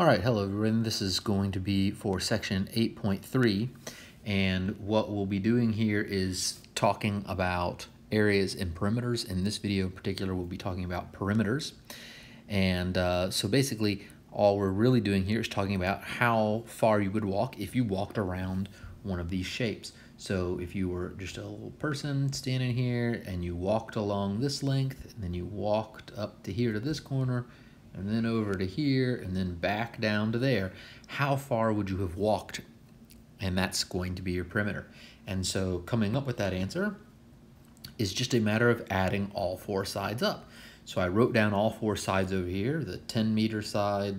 All right, hello everyone. This is going to be for section 8.3 and what we'll be doing here is talking about areas and perimeters. In this video in particular, we'll be talking about perimeters. And uh, so basically all we're really doing here is talking about how far you would walk if you walked around one of these shapes. So if you were just a little person standing here and you walked along this length and then you walked up to here to this corner and then over to here and then back down to there, how far would you have walked? And that's going to be your perimeter. And so coming up with that answer is just a matter of adding all four sides up. So I wrote down all four sides over here, the 10 meter side,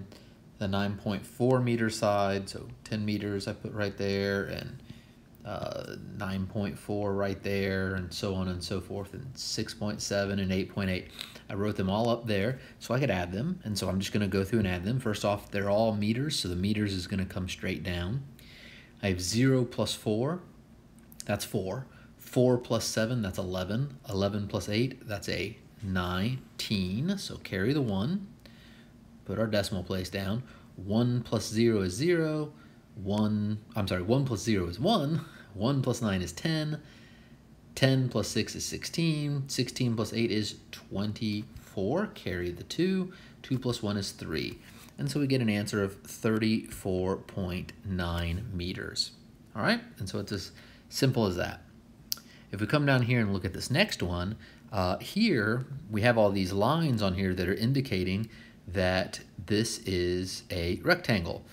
the 9.4 meter side, so 10 meters I put right there, and uh, 9.4 right there, and so on and so forth, and 6.7 and 8.8. I wrote them all up there so I could add them, and so I'm just going to go through and add them. First off, they're all meters, so the meters is going to come straight down. I have 0 plus 4, that's 4. 4 plus 7, that's 11. 11 plus 8, that's a 19, so carry the 1. Put our decimal place down. 1 plus 0 is 0. 1, I'm sorry, 1 plus 0 is 1, 1 plus 9 is 10, 10 plus 6 is 16, 16 plus 8 is 24, carry the 2, 2 plus 1 is 3. And so we get an answer of 34.9 meters. All right, and so it's as simple as that. If we come down here and look at this next one, uh, here we have all these lines on here that are indicating that this is a rectangle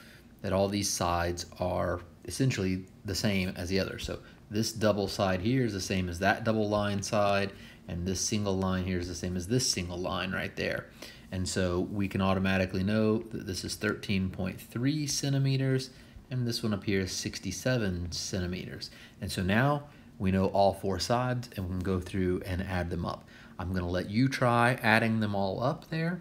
that all these sides are essentially the same as the other. So this double side here is the same as that double line side, and this single line here is the same as this single line right there. And so we can automatically know that this is 13.3 centimeters, and this one up here is 67 centimeters. And so now we know all four sides, and we can go through and add them up. I'm gonna let you try adding them all up there.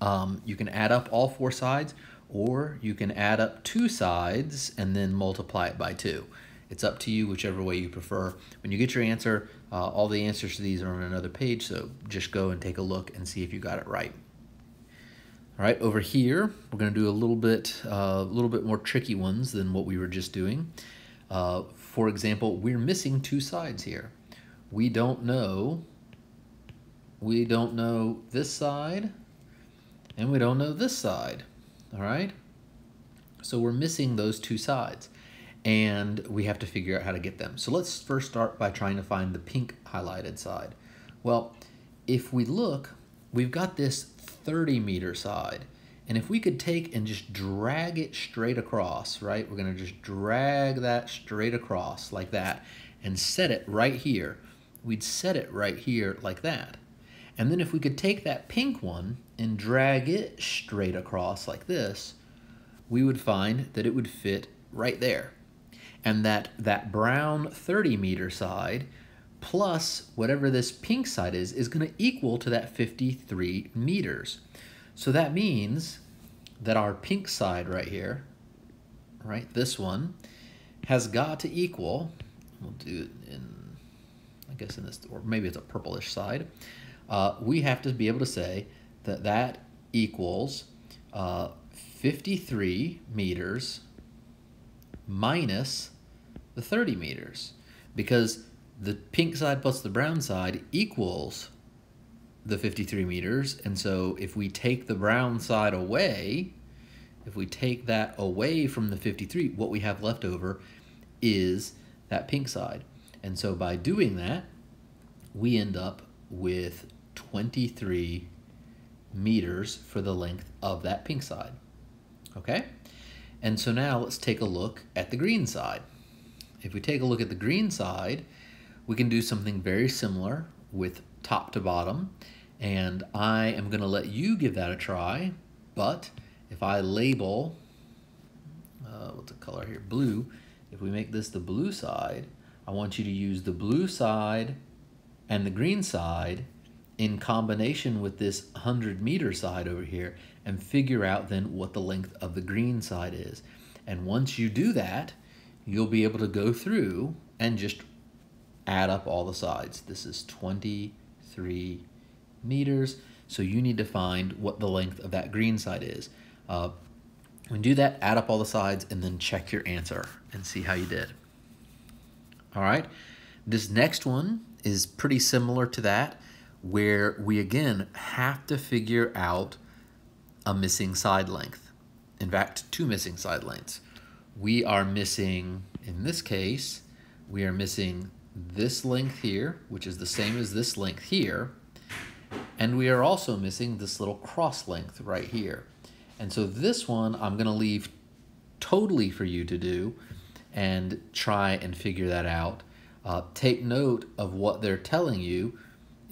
Um, you can add up all four sides, or you can add up two sides and then multiply it by two. It's up to you, whichever way you prefer. When you get your answer, uh, all the answers to these are on another page, so just go and take a look and see if you got it right. All right, over here, we're gonna do a little bit, a uh, little bit more tricky ones than what we were just doing. Uh, for example, we're missing two sides here. We don't know, we don't know this side, and we don't know this side all right? So we're missing those two sides and we have to figure out how to get them. So let's first start by trying to find the pink highlighted side. Well, if we look, we've got this 30 meter side. And if we could take and just drag it straight across, right? We're gonna just drag that straight across like that and set it right here. We'd set it right here like that. And then if we could take that pink one and drag it straight across like this, we would find that it would fit right there. And that that brown 30 meter side plus whatever this pink side is, is gonna equal to that 53 meters. So that means that our pink side right here, right, this one, has got to equal, we'll do it in, I guess in this, or maybe it's a purplish side, uh, we have to be able to say that that equals uh, 53 meters minus the 30 meters. Because the pink side plus the brown side equals the 53 meters and so if we take the brown side away if we take that away from the 53 what we have left over is that pink side. And so by doing that we end up with 23 meters for the length of that pink side. Okay? And so now let's take a look at the green side. If we take a look at the green side, we can do something very similar with top to bottom. And I am going to let you give that a try. But if I label, uh, what's the color here, blue, if we make this the blue side, I want you to use the blue side and the green side in combination with this 100 meter side over here and figure out then what the length of the green side is. And once you do that, you'll be able to go through and just add up all the sides. This is 23 meters. So you need to find what the length of that green side is. Uh, When you do that, add up all the sides and then check your answer and see how you did. All right, this next one is pretty similar to that, where we again have to figure out a missing side length. In fact, two missing side lengths. We are missing, in this case, we are missing this length here, which is the same as this length here, and we are also missing this little cross length right here. And so this one I'm gonna leave totally for you to do and try and figure that out. Uh, take note of what they're telling you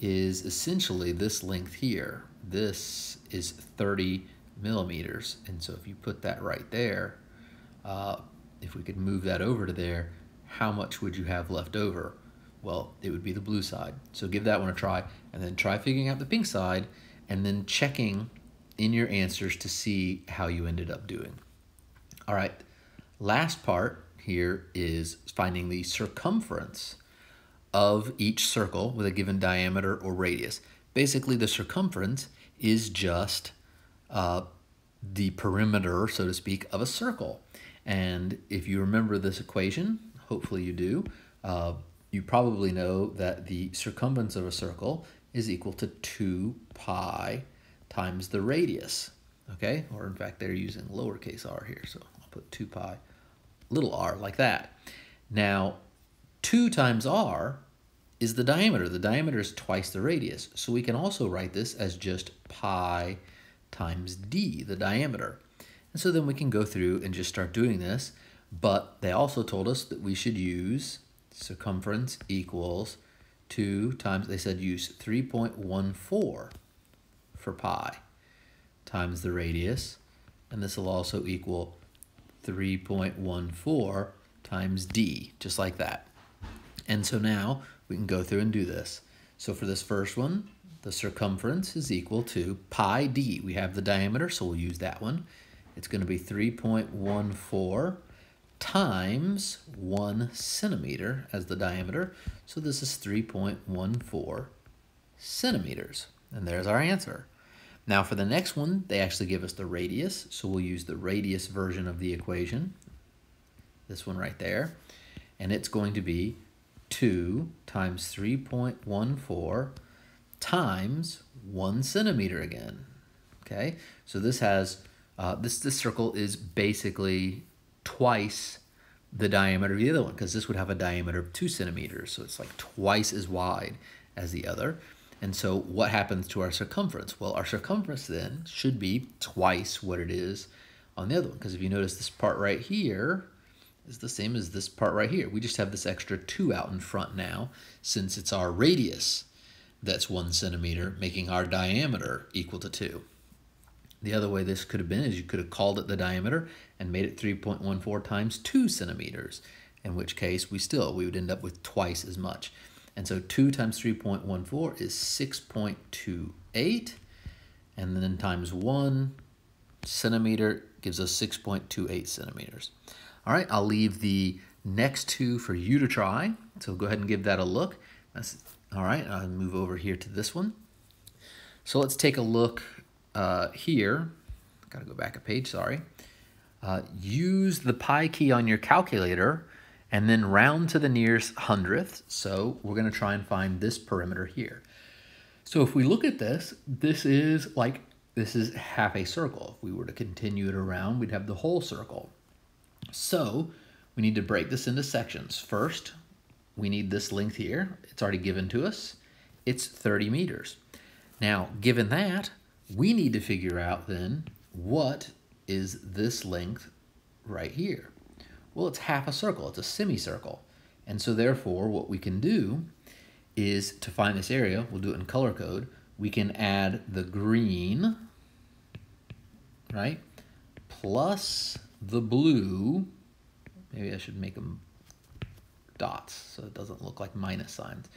is essentially this length here. This is 30 millimeters. And so if you put that right there, uh, if we could move that over to there, how much would you have left over? Well, it would be the blue side. So give that one a try and then try figuring out the pink side and then checking in your answers to see how you ended up doing. All right, last part here is finding the circumference of each circle with a given diameter or radius. Basically, the circumference is just uh, the perimeter, so to speak, of a circle. And if you remember this equation, hopefully you do, uh, you probably know that the circumference of a circle is equal to 2 pi times the radius, okay? Or in fact, they're using lowercase r here, so I'll put 2 pi little r like that. Now, 2 times r is the diameter. The diameter is twice the radius. So we can also write this as just pi times d, the diameter. And so then we can go through and just start doing this. But they also told us that we should use circumference equals 2 times, they said use 3.14 for pi times the radius. And this will also equal 3.14 times d, just like that. And so now we can go through and do this. So for this first one, the circumference is equal to pi d. We have the diameter, so we'll use that one. It's going to be 3.14 times 1 centimeter as the diameter. So this is 3.14 centimeters. And there's our answer. Now for the next one, they actually give us the radius. So we'll use the radius version of the equation. This one right there. And it's going to be 2 times 3.14 times 1 centimeter again. Okay, so this has, uh, this, this circle is basically twice the diameter of the other one because this would have a diameter of 2 centimeters. So it's like twice as wide as the other. And so what happens to our circumference? Well, our circumference then should be twice what it is on the other one. Because if you notice this part right here is the same as this part right here. We just have this extra 2 out in front now since it's our radius that's 1 centimeter, making our diameter equal to 2. The other way this could have been is you could have called it the diameter and made it 3.14 times 2 centimeters, in which case we still, we would end up with twice as much. And so 2 times 3.14 is 6.28, and then times 1 centimeter gives us 6.28 centimeters. All right, I'll leave the next two for you to try. So go ahead and give that a look. That's, all right, I'll move over here to this one. So let's take a look uh, here. Got to go back a page, sorry. Uh, use the pi key on your calculator and then round to the nearest hundredth. So we're to try and find this perimeter here. So if we look at this, this is like, this is half a circle. If we were to continue it around, we'd have the whole circle. So we need to break this into sections. First, we need this length here. It's already given to us. It's 30 meters. Now, given that, we need to figure out then what is this length right here. Well, it's half a circle. It's a semicircle. And so therefore, what we can do is to find this area, we'll do it in color code, we can add the green, right, plus the blue, maybe I should make them dots so it doesn't look like minus signs.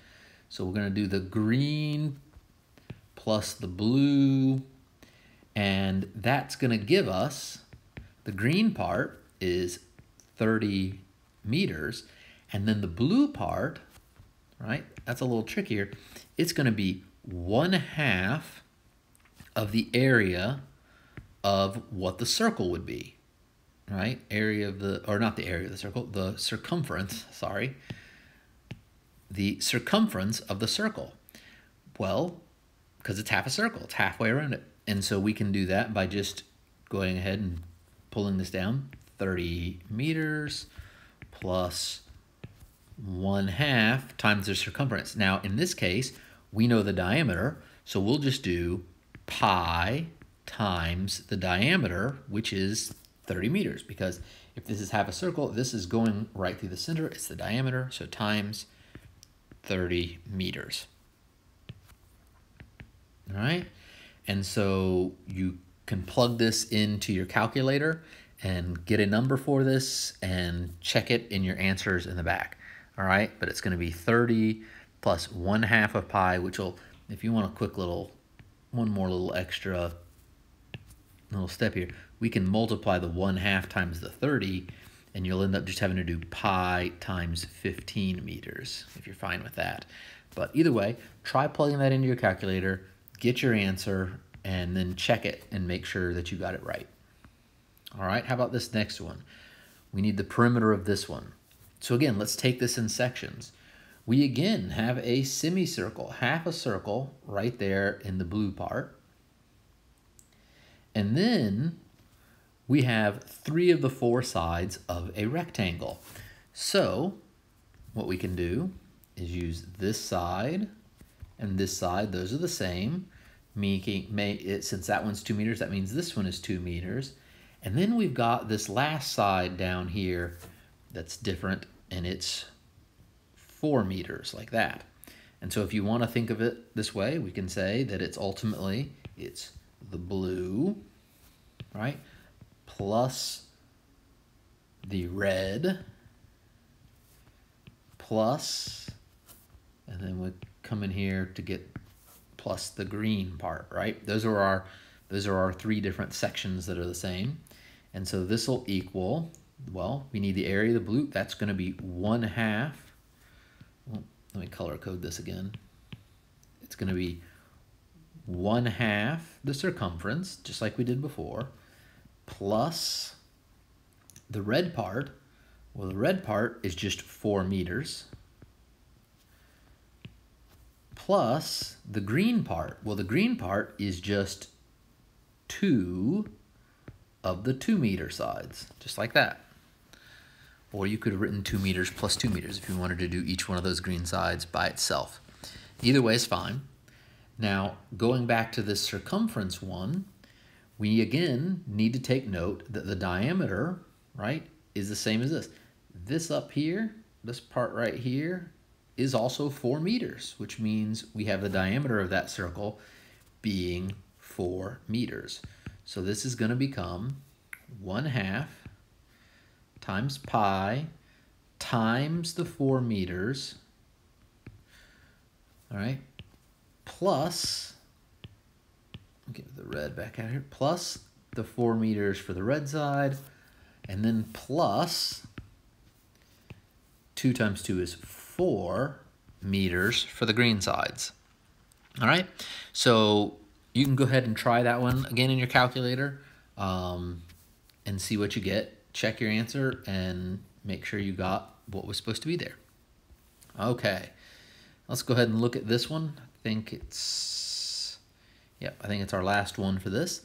So we're going to do the green plus the blue, and that's going to give us, the green part is 30 meters. And then the blue part, right, that's a little trickier. It's going to be one half of the area of what the circle would be. Right? Area of the, or not the area of the circle, the circumference, sorry. The circumference of the circle. Well, because it's half a circle, it's halfway around it. And so we can do that by just going ahead and pulling this down. 30 meters plus 1 half times the circumference. Now, in this case, we know the diameter, so we'll just do pi times the diameter, which is 30 meters, because if this is half a circle, this is going right through the center, it's the diameter, so times 30 meters. All right, and so you can plug this into your calculator and get a number for this and check it in your answers in the back. All right, but it's going to be 30 plus 1 half of pi, which will, if you want a quick little, one more little extra little step here, we can multiply the 1 half times the 30, and you'll end up just having to do pi times 15 meters, if you're fine with that. But either way, try plugging that into your calculator, get your answer, and then check it and make sure that you got it right. All right, how about this next one? We need the perimeter of this one. So again, let's take this in sections. We again have a semicircle, half a circle right there in the blue part. And then we have three of the four sides of a rectangle. So what we can do is use this side and this side, those are the same. Making, may, it, since that one's two meters, that means this one is two meters. And then we've got this last side down here that's different and it's four meters like that. And so if you want to think of it this way, we can say that it's ultimately, it's the blue, right, plus the red, plus, and then we come in here to get plus the green part, right? Those are our, those are our three different sections that are the same. And so this will equal, well, we need the area of the blue. That's going to be 1 half. Well, let me color code this again. It's going to be 1 half the circumference, just like we did before, plus the red part. Well, the red part is just 4 meters plus the green part. Well, the green part is just 2 of the two meter sides, just like that. Or you could have written two meters plus two meters if you wanted to do each one of those green sides by itself. Either way is fine. Now, going back to this circumference one, we again need to take note that the diameter, right, is the same as this. This up here, this part right here, is also four meters, which means we have the diameter of that circle being four meters. So this is going to become 1 half times pi times the 4 meters, all right, plus, get the red back out here, plus the 4 meters for the red side, and then plus 2 times 2 is 4 meters for the green sides. All right, so you can go ahead and try that one again in your calculator um, and see what you get. Check your answer and make sure you got what was supposed to be there. Okay, let's go ahead and look at this one. I think it's, yeah, I think it's our last one for this.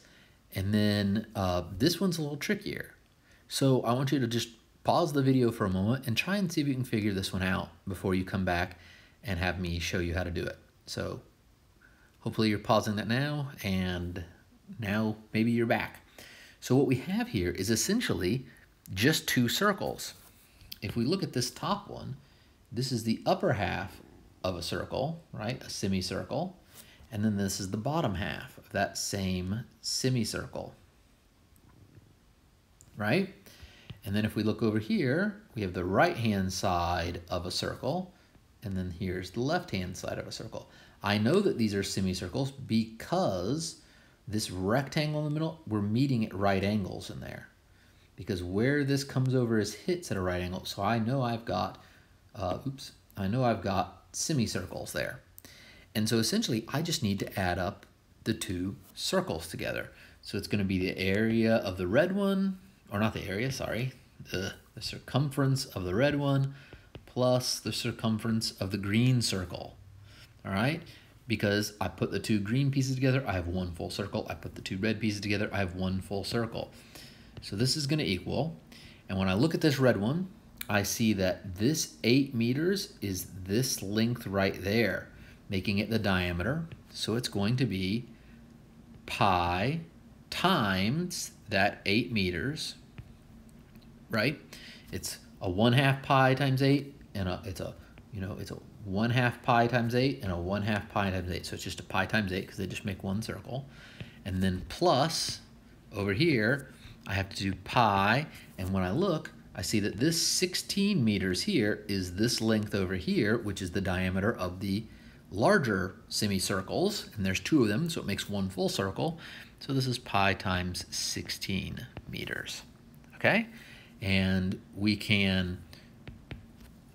And then uh, this one's a little trickier. So I want you to just pause the video for a moment and try and see if you can figure this one out before you come back and have me show you how to do it. So hopefully you're pausing that now and now maybe you're back. So what we have here is essentially just two circles. If we look at this top one, this is the upper half of a circle, right? A semicircle. And then this is the bottom half of that same semicircle, right? And then if we look over here, we have the right-hand side of a circle, and then here's the left-hand side of a circle. I know that these are semicircles because this rectangle in the middle, we're meeting at right angles in there. Because where this comes over is hits at a right angle. So I know I've got, uh, oops, I know I've got semicircles there. And so essentially I just need to add up the two circles together. So it's gonna be the area of the red one or not the area, sorry, the, the circumference of the red one plus the circumference of the green circle. All right, because I put the two green pieces together, I have one full circle. I put the two red pieces together, I have one full circle. So this is gonna equal, and when I look at this red one, I see that this eight meters is this length right there, making it the diameter. So it's going to be pi times that eight meters, right? It's a one half pi times eight, and a, it's a, you know, it's a one half pi times eight and a one half pi times eight. So it's just a pi times eight because they just make one circle. And then plus over here, I have to do pi. And when I look, I see that this 16 meters here is this length over here, which is the diameter of the larger semicircles. And there's two of them, so it makes one full circle. So this is pi times 16 meters, okay? And we can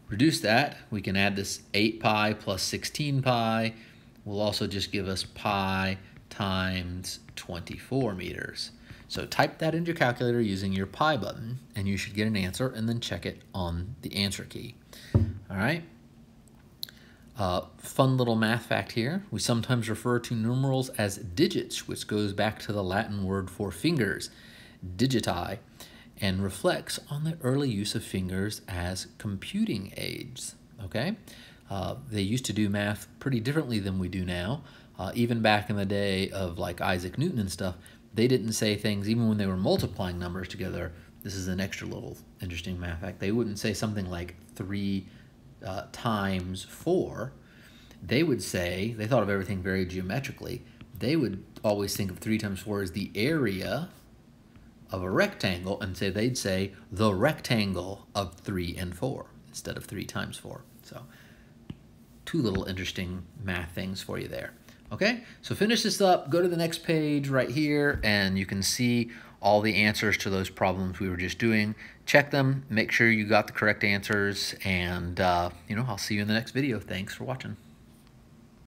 reduce that. We can add this 8 pi plus 16 pi will also just give us pi times 24 meters. So type that into your calculator using your pi button and you should get an answer and then check it on the answer key. All right. Uh, fun little math fact here. We sometimes refer to numerals as digits, which goes back to the Latin word for fingers, digiti, and reflects on the early use of fingers as computing aids. Okay, uh, they used to do math pretty differently than we do now. Uh, even back in the day of like Isaac Newton and stuff, they didn't say things even when they were multiplying numbers together. This is an extra little interesting math fact. They wouldn't say something like three uh, times 4, they would say, they thought of everything very geometrically. They would always think of 3 times 4 as the area of a rectangle and say they'd say the rectangle of 3 and 4 instead of 3 times 4. So two little interesting math things for you there. Okay, so finish this up, go to the next page right here, and you can see all the answers to those problems we were just doing. Check them, make sure you got the correct answers, and uh, you know, I'll see you in the next video. Thanks for watching.